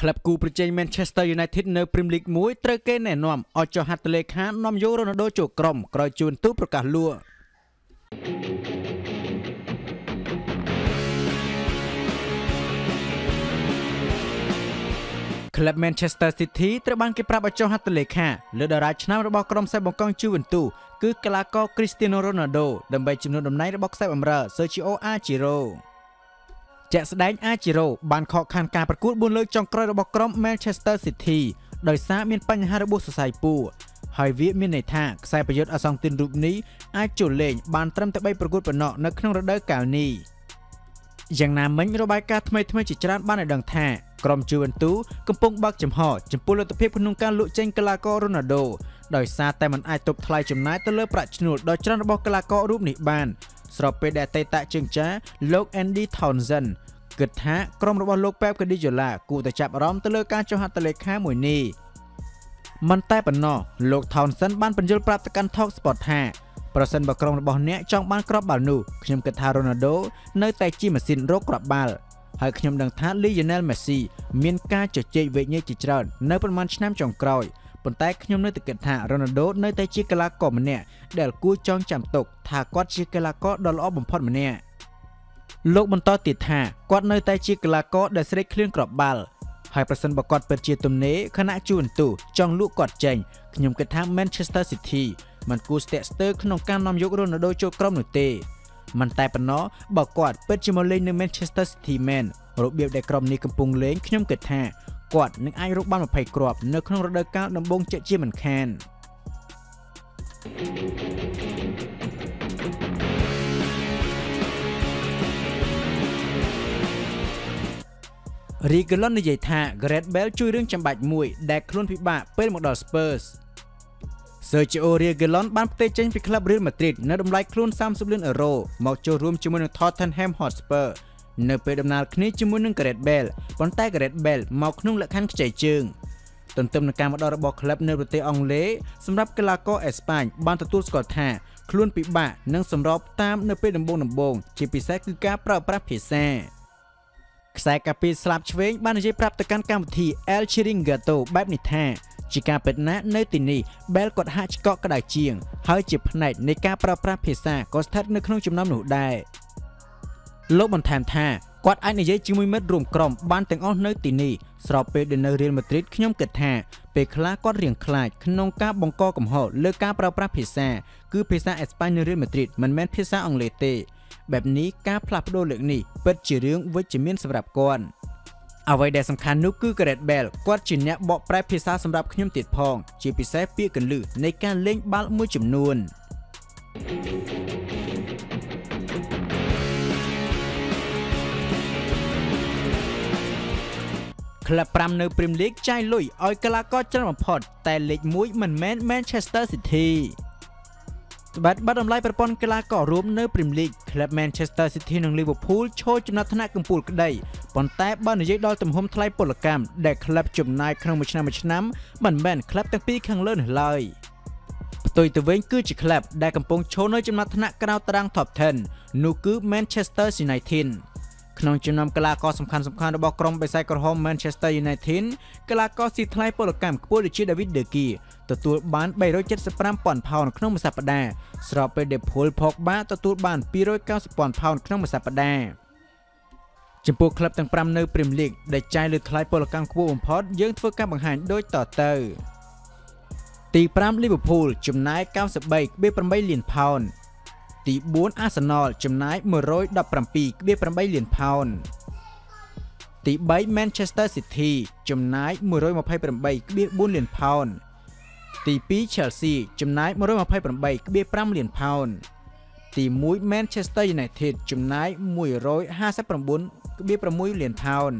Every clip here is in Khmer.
ក្លឹបគូប្រជែង Manchester United នៅ Premier League 1ត្រូវគេណែនាំឲ្យចុះហត្ថលេខានាំយករ៉ូណាល់ដូចូលក្រុមក្រោយជួនទូប្រកាសលួក្លឹប Manchester City ត្រូវបានគេប្រាប់ឲ្យចុះហត្ថលេខាលើតារាឆ្នាំរបស់ក្រុមខ្សែបង្កង Juventus គឺកីឡាករ Cristiano Ronaldo ដើម្បីជំនួសតំណែងរបស់ខ្សែបម្រើ Sergio Aguero ជាក់ស្ដែងអាជីរ៉ូបានខកខានការប្រកួត4លើកចុងក្រោយរបស់ក្រុម Manchester City ដោយសារមានបញ្ហារបួសសរសៃពួរហើយវាមានន័យថាខ្សែប្រយុទ្ធអសង្តិនរូបនេះអាចចូលលេងបានត្រឹមតែ3ប្រកួតប៉ុណ្ណោះនៅក្នុងរដូវកាលនេះយ៉ាងណាមិញរបាយការណ៍ថ្មីថ្មីជាច្រើនបានឲ្យដឹងថាក្រុម Juventus កំពុងបើកចំហចំពោះលទ្ធភាពក្នុងការលក់ចេញកីឡាករ Ronaldo ដោយសារតែมันអាចទប់ថ្លៃចំណាយទៅលើប្រាក់ឈ្នួលដ៏ច្រើនរបស់កីឡាកររូបនេះបាន ស្របពេលដែលអតីតជើងចាលោក Andy Townsend គិតថាក្រុមរបស់លោក Pep Guardiola គួរតែចាប់អារម្មណ៍ទៅលើការចុះហត្ថលេខាមួយនេះមិនតែប៉ុណ្ណោះលោក Townsend បានបញ្យល់ប្រាប់ទៅកាន់ Talk Sport ថាប្រសិនបើក្រុមរបស់អ្នកចង់បានគ្រាប់បាល់នោះខ្ញុំគិតថា Ronaldo នៅតែជាម៉ាស៊ីនរកគ្រាប់បាល់ហើយខ្ញុំដឹងថា Lionel Messi មានការជជែកវែកញែកជាច្រើននៅប្រមាណឆ្នាំចុងក្រោយ ប៉ុន្តែខ្ញុំនៅតែគិតថា Ronaldo នៅតែជាកីឡាករម្នាក់ដែលគួរចងចាំទុកថាគាត់ជាកីឡាករដ៏ល្អបំផុតម្នាក់លោកបន្តទៀតថាគាត់នៅតែជាកីឡាករដែលស្រេកឃ្លានក្របបាល់ហើយប្រសិនបើគាត់ពិតជាទំនេរខណៈជួនទូចង់លក់គាត់ចេញខ្ញុំគិតថា Manchester City មិនគួរស្ទាក់ស្ទើរក្នុងការនាំយករ៉ូណាល់ដូចូលក្រុមនោះទេមិនតែប៉ុណ្ណោះបើគាត់ពិតជាមកលេងនៅ Manchester City មែនរបៀបដែលក្រុមនេះកំពុងលេងខ្ញុំគិតថា គាត់នឹងអាចរកបាន20គ្រាប់នៅក្នុងរដូវកាលដំបូងជាជាមិនខាន Reguilon និយាយថា Gareth Bale ជួយរឿងចាំបាច់មួយ ដែលខ្លួនពិបាកពេលមកដល់ Spurs Sergio Reguilon បានផ្ទេរចេញពីក្លឹប Real Madrid នៅតម្លៃខ្លួន30លានអឺរ៉ូមកចូលរួមជាមួយនឹង Tottenham Hotspur នៅពេលដំណើរគ្នាជាមួយនឹង Gareth Bale ប៉ុន្តែ Gareth Bale មកក្នុងលក្ខខណ្ឌខ្ចីជើងទន្ទឹមនឹងការមកដល់របស់ក្លឹបនៅប្រទេសអង់គ្លេសសម្រាប់កីឡាករអេស្ប៉ាញបានទទួលស្គាល់ថាខ្លួនពិបាកនឹងសម្របតាមនៅពេលដំបូងដំបូងជាពិសេសគឺការប្រើប្រាស់ភាសាខ្សែកាពីស្លាប់ឆ្វេងបាននិយាយប្រាប់ទៅកាន់កម្មវិធី El Chiringuito បែបនេះថាជាការពិតណាស់នៅទីនេះ Bell គាត់ហាក់ឆ្កក់ក្តៅជាង ហើយជាផ្នែកនៃការប្រើប្រាស់ភាសាក៏ស្ថិតនៅក្នុងចំណោមនោះដែរ លោកបន្ថែមថាគាត់អាចនិយាយជាមួយមិត្តរួមក្រុមបានទាំងអស់នៅទីនេះស្របពេលដែលនៅរៀលម៉ាឌ្រីតខ្ញុំគិតថាពេលខ្លះគាត់រៀងខ្លាចក្នុងការបង្កកំហុសលើការប្រើប្រាស់ភាសាគឺភាសាអេស្ប៉ាញនៅរៀលម៉ាឌ្រីតមិនមែនភាសាអង់គ្លេសទេបែបនេះការផ្លាស់ប្ដូរលើកនេះពិតជារឿងវិជ្ជមានសម្រាប់គាត់អ្វីដែលសំខាន់នោះគឺ Gareth Bale គាត់ជាអ្នកបកប្រែភាសាសម្រាប់ខ្ញុំទៀតផង ជាពិសេសពាក្យកន្លឹះនៃការលេងបាល់មួយចំនួន ក្លឹប5នៅ Premier League ចាយលុយឲ្យកីឡាករច្រើនបំផុត តែលេខ1មិនមែន Manchester City ត្បិតបាត់តម្លៃប្រព័ន្ធកីឡាកររួមនៅ Premier League ក្លឹប Manchester City និង Liverpool ឈរចំណាត់ថ្នាក់កំពូលក្តីប៉ុន្តែបើនិយាយដល់ទំហំថ្លៃពលកម្មដែលក្លឹបចំណាយក្នុងមួយឆ្នាំមួយឆ្នាំមិនមែនក្លឹបទាំងពីរខាងលើនេះឡើយផ្ទុយទៅវិញគឺជាក្លឹបដែលកំពុងឈរនៅចំណាត់ថ្នាក់ក្រៅតារាង Top 10នោះគឺ Manchester United ក្នុងចំណោមកីឡាករសំខាន់សំខាន់របស់ក្រុមបេសាយក្រហម Manchester United កីឡាករស៊ីថ្លៃពលកម្មខ្ពស់ដូចជា David De Gea ទទួលបាន375ពាន់ផោនក្នុងមួយសប្តាហ៍ស្របពេលដែល Paul Pogba ទទួលបាន290ពាន់ផោនក្នុងមួយសប្តាហ៍ចំពោះក្លឹបទាំង5នៅ Premier League ដែលចាយលើថ្លៃពលកម្មខ្ពស់បំផុតយើងធ្វើការបង្ហាញដូចតទៅទី5 Liverpool ចំណាយ93.8លានផោន ទី4 Arsenal ចំណាយ117.8លានផោនទី3 Manchester City ចំណាយ128.4លានផោនទី2 Chelsea ចំណាយ128.5លានផោនទី1 Manchester United ចំណាយ159.6លានផោន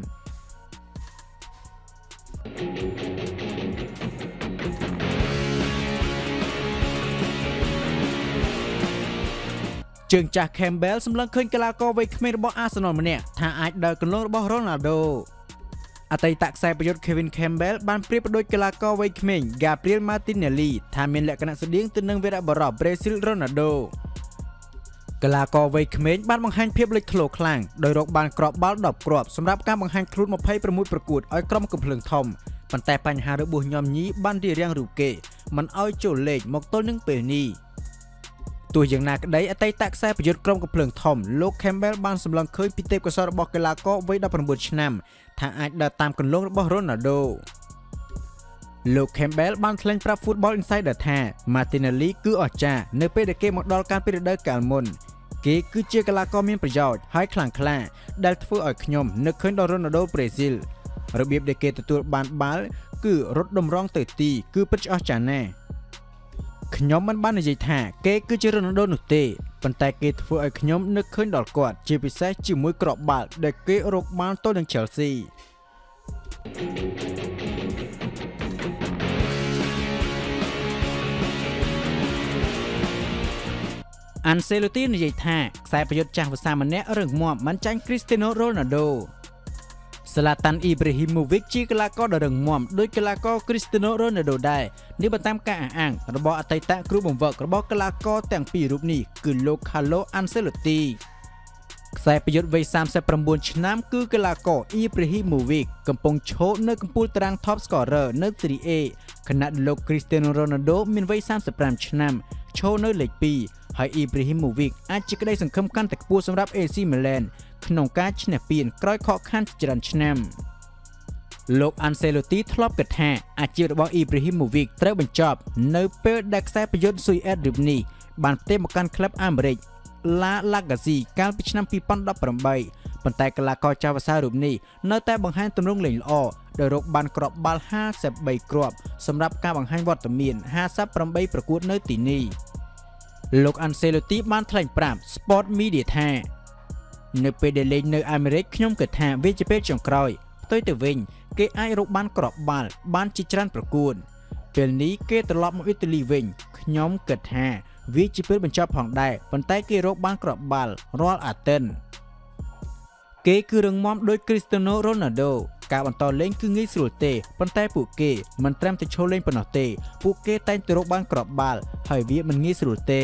ជើងចាស់ Campbell សម្លឹងឃើញកីឡាករវ័យក្មេងរបស់ Arsenal ម្នាក់ថាអាចដើរកន្លងរបស់ Ronaldo អតីតខ្សែប្រយុទ្ធ Kevin Campbell បានប្រៀបប្រដូចកីឡាករវ័យក្មេង Gabriel Martinelli ថាមានលក្ខណៈស្តៀងទៅនឹងវីរបុរស Brazil Ronaldo កីឡាករវ័យក្មេងបានបង្ហាញភាពលេចធ្លោខ្លាំងដោយរកបានគ្រាប់បាល់10គ្រាប់សម្រាប់ការបង្ហាញខ្លួន26ប្រកួតឲ្យក្រុមកំភ្លើងធំប៉ុន្តែបញ្ហារបួសញោមញីបានរារាំងរូបគេមិនឲ្យចូលលេខមកទល់នឹងពេលនេះ ទោះយ៉ាងណាក្តីអតីតខ្សែប្រយុទ្ធក្រុមកំភ្លើងធំលោក Campbell បានសម្លឹងឃើញពីទេពកោសល្យរបស់កីឡាករវ័យ19ឆ្នាំថាអាចដើរតាមគន្លងរបស់ Ronaldo លោក Campbell បានថ្លែងប្រាប់ Football Insider ថា Martinelli គឺអស្ចារ្យនៅពេលដែលគេមកដល់ការពីរដូវកាលមុនគេគឺជាកីឡាករមានប្រយោជន៍ហើយខ្លាំងក្លាដែលធ្វើឲ្យខ្ញុំនឹកឃើញដល់ Ronaldo ប្រេស៊ីលរបៀបដែលគេទទួលបានបាល់គឺរត់តម្រង់ទៅទី គឺពិតជាអស្ចារ្យណាស់ ខ្ញុំមិនបាននិយាយថាគេគឺជា Ronaldo នោះទេប៉ុន្តែគេធ្វើឲ្យខ្ញុំនឹកឃើញដល់គាត់ ជាពិសេសជាមួយក្របបាល់ដែលគេរកបានទល់នឹង Chelsea អាន់សេឡូទីនិយាយថាខ្សែប្រយុទ្ធចាស់វស្សាម្នាក់រឹងមាំមិនចាញ់គ្រីស្ទីណូរ៉ូណាល់ដូ ស្លាតាន់អ៊ីប្រាហ៊ីម៉ូវិកជាកីឡាករដ៏រឹងមាំដូចកីឡាករគ្រីស្ទីណូរ៉ូណាល់ដូដែរនេះបើតាមការអះអាងរបស់អតីតគ្រូបង្វឹករបស់កីឡាករទាំងពីររូបនេះគឺលោក Carlo Ancelotti ខ្សែប្រយុទ្ធវ័យ39ឆ្នាំគឺកីឡាករអ៊ីប្រាហ៊ីម៉ូវិកកំពុងឈរនៅកំពូលតារាង Top Scorer នៅ Serie A ខណៈលោក Cristiano Ronaldo មានវ័យ35ឆ្នាំ ឈរនៅលេខ2ហើយអ៊ីប្រាហ៊ីម៉ូវិកអាចជាក្តីសង្ឃឹមកាន់តែខ្ពស់សម្រាប់ AC Milan ក្នុងការឈ្នះពានក្រោយខកខានច្រើនឆ្នាំលោក Ancelotti ធ្លាប់គិតថាអាជីពរបស់ Ibrahimovic ត្រូវបញ្ចប់ នៅពេលដែលខ្សែប្រយុទ្ធ Suez រូបនេះបានផ្ទេរមកកាន់ក្លឹបអាមេរិក La Legacy កាលពីឆ្នាំ2018ប៉ុន្តែកីឡាករចាស់វស្សារូបនេះនៅតែបង្ហាញទម្រង់លេងល្អដោយរកបានគ្រាប់បាល់53គ្រាប់សម្រាប់ការបង្ហាញវត្តមាន58ប្រកួតនៅទីនេះលោក Ancelotti បានថ្លែងប្រាប់ Sport Media ថានៅពេលដែលលេងនៅអាមេរិកខ្ញុំគិតថាវាជាពេលចុងក្រោយផ្ទុយទៅវិញ គេអាចរកបានគ្រាប់បាល់បានជាច្រើនប្រកួតពេលនេះគេត្រឡប់មកអ៊ីតាលីវិញខ្ញុំគិតថា វាជាពេលបញ្ចប់ផងដែរប៉ុន្តែគេរកបានគ្រាប់បាល់រាល់អាទិនគេគឺរឹងមាំដោយ Cristiano Ronaldo ការបន្តលេងគឺងាយស្រួលទេប៉ុន្តែពួកគេមិនត្រឹមតែឈរលេងប៉ុណ្ណោះទេ ពួកគេតែងតែរកបានគ្រាប់បាល់ហើយវាមិនងាយស្រួលទេ